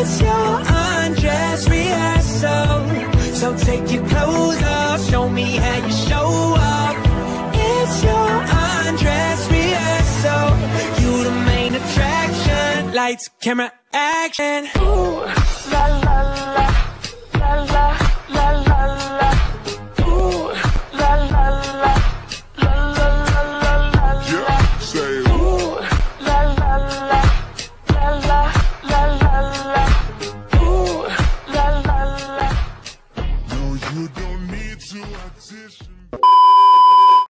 It's your undress rehearsal. So take your clothes off, show me how you show off. It's your undress rehearsal. You the main attraction. Lights, camera, action. Ooh, to audition.